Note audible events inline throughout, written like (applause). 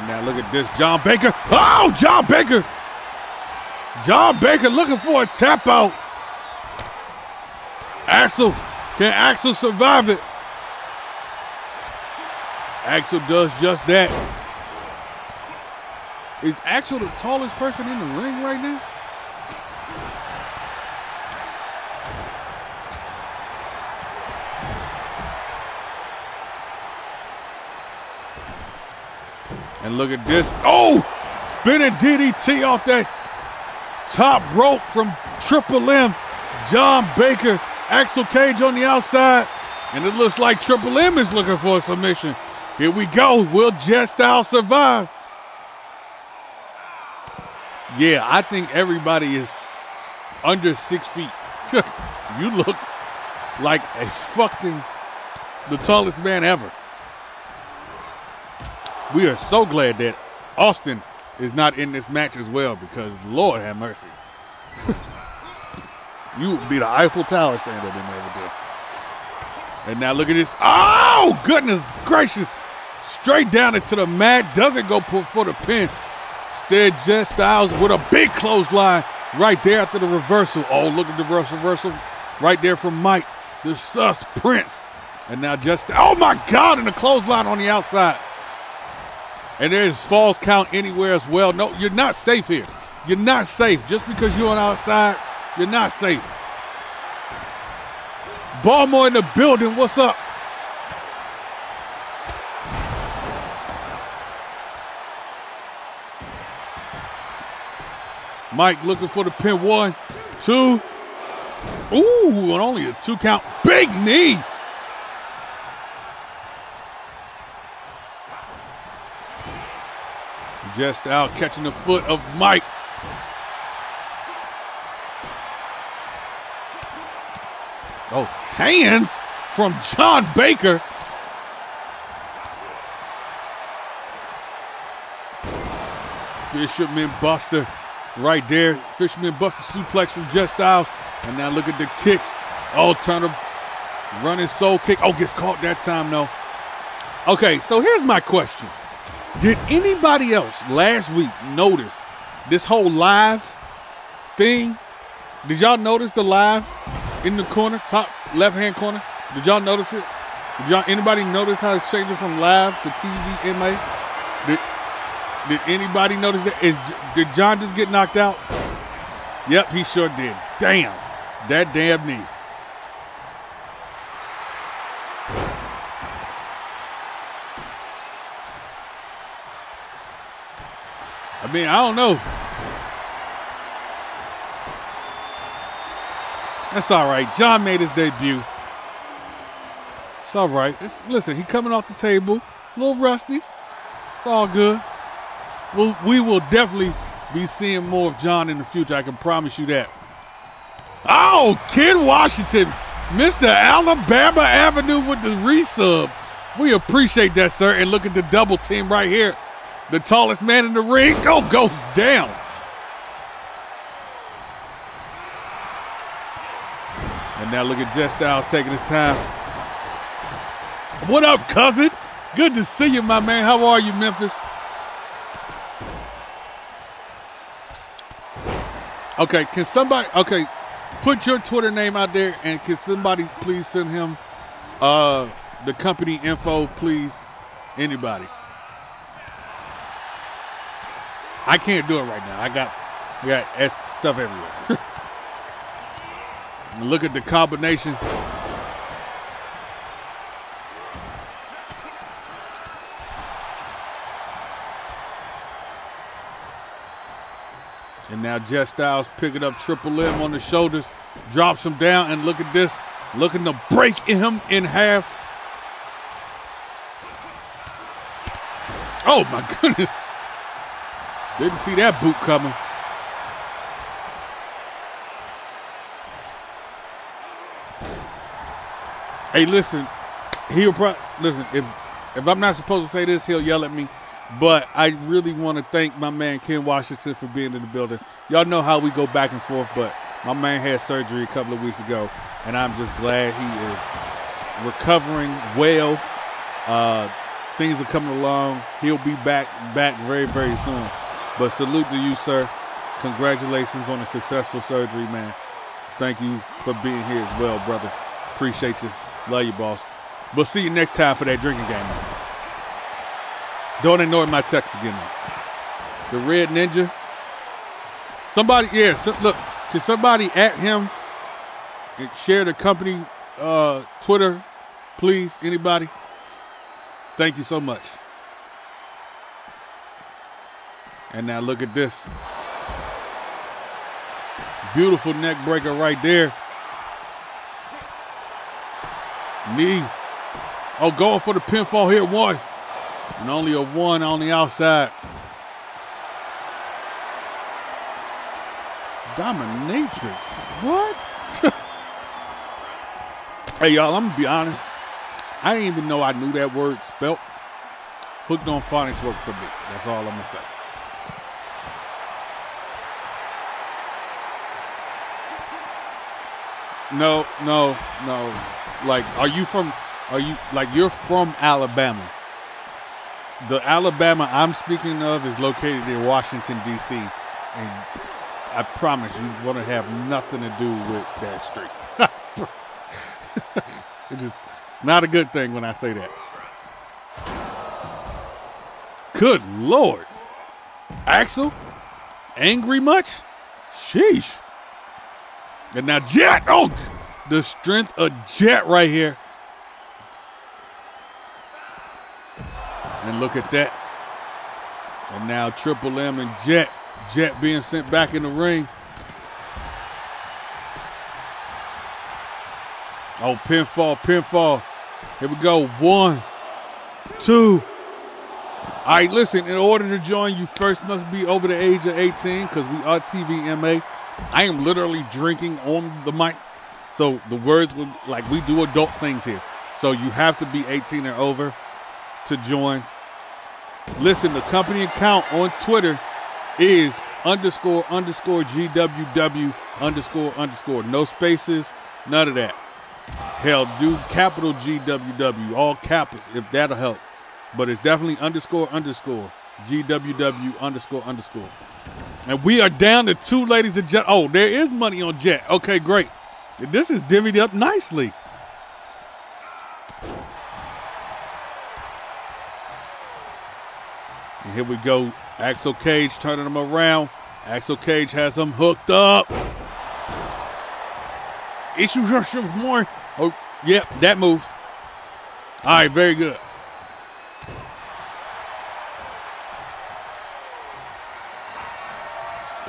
And now look at this, John Baker. Oh, John Baker. John Baker looking for a tap out. Axel, can Axel survive it? Axel does just that. Is Axel the tallest person in the ring right now? And look at this. Oh, spinning DDT off that top rope from Triple M. John Baker, Axel Cage on the outside. And it looks like Triple M is looking for a submission. Here we go. Will Jet Style survive? Yeah, I think everybody is under six feet. (laughs) you look like a fucking the tallest man ever. We are so glad that Austin is not in this match as well because Lord have mercy. (laughs) you would be the Eiffel Tower stand up in there. And now look at this. Oh, goodness gracious. Straight down into the mat. Doesn't go for the pin. Instead, Jet Styles with a big clothesline right there after the reversal. Oh, look at the reversal right there from Mike, the sus Prince. And now just, oh my God, and the clothesline on the outside. And there's falls count anywhere as well. No, you're not safe here. You're not safe. Just because you're on outside, you're not safe. Baltimore in the building. What's up? Mike looking for the pin. One, two. Ooh, and only a two count. Big knee. Just out catching the foot of Mike. Oh, hands from John Baker. Fisherman Buster right there. Fisherman Buster suplex from Jet Styles. And now look at the kicks. Oh, turn a running sole kick. Oh, gets caught that time though. Okay, so here's my question. Did anybody else last week notice this whole live thing? Did y'all notice the live in the corner, top left hand corner? Did y'all notice it? Did y'all anybody notice how it's changing from live to TV MA? Did, did anybody notice that? Is did John just get knocked out? Yep, he sure did. Damn, that damn knee. I mean, I don't know. That's all right. John made his debut. It's all right. It's, listen, he coming off the table, a little rusty. It's all good. We'll, we will definitely be seeing more of John in the future. I can promise you that. Oh, Ken Washington, Mr. Alabama Avenue with the resub. We appreciate that, sir. And look at the double team right here. The tallest man in the ring oh, goes down. And now look at Jet Styles taking his time. What up, cousin? Good to see you, my man. How are you, Memphis? Okay, can somebody okay put your Twitter name out there and can somebody please send him uh the company info, please? Anybody. I can't do it right now. I got, I got stuff everywhere. (laughs) Look at the combination. And now Jet Styles picking up Triple M on the shoulders, drops him down, and look at this, looking to break him in half. Oh my (laughs) goodness. Didn't see that boot coming. Hey, listen, he'll probably listen. If if I'm not supposed to say this, he'll yell at me. But I really want to thank my man Ken Washington for being in the building. Y'all know how we go back and forth, but my man had surgery a couple of weeks ago, and I'm just glad he is recovering well. Uh, things are coming along. He'll be back back very very soon. But salute to you, sir. Congratulations on a successful surgery, man. Thank you for being here as well, brother. Appreciate you. Love you, boss. But see you next time for that drinking game. Man. Don't ignore my text again. Man. The Red Ninja. Somebody, yeah, so, look, can somebody at him and share the company uh, Twitter, please? Anybody? Thank you so much. And now look at this. Beautiful neck breaker right there. Knee. Oh, going for the pinfall here. One. And only a one on the outside. Dominatrix. What? (laughs) hey, y'all, I'm going to be honest. I didn't even know I knew that word spelt. Hooked on phonics worked for me. That's all I'm going to say. No, no, no. Like, are you from, are you, like, you're from Alabama. The Alabama I'm speaking of is located in Washington, D.C. And I promise you want to have nothing to do with that street. (laughs) it just, it's not a good thing when I say that. Good Lord. Axel? Angry much? Sheesh. And now Jet, oh, the strength of Jet right here. And look at that. And now Triple M and Jet. Jet being sent back in the ring. Oh, pinfall, pinfall. Here we go. One, two. All right, listen, in order to join, you first must be over the age of 18 because we are TVMA. I am literally drinking on the mic. So the words would like we do adult things here. So you have to be 18 or over to join. Listen, the company account on Twitter is underscore underscore GWW underscore underscore. No spaces, none of that. Hell, do capital GWW, all capitals, if that'll help. But it's definitely underscore underscore GWW underscore underscore. And we are down to two ladies and Jet. Oh, there is money on Jet. Okay, great. This is divvied up nicely. And here we go. Axel Cage turning him around. Axel Cage has him hooked up. Issues more. Oh, yep, that move. All right, very good.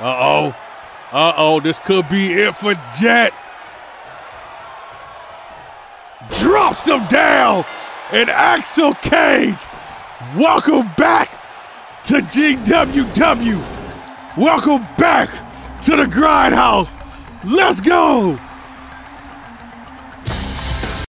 Uh oh. Uh oh, this could be it for Jet. Drops him down. And Axel Cage, welcome back to GWW. Welcome back to the Grindhouse. Let's go.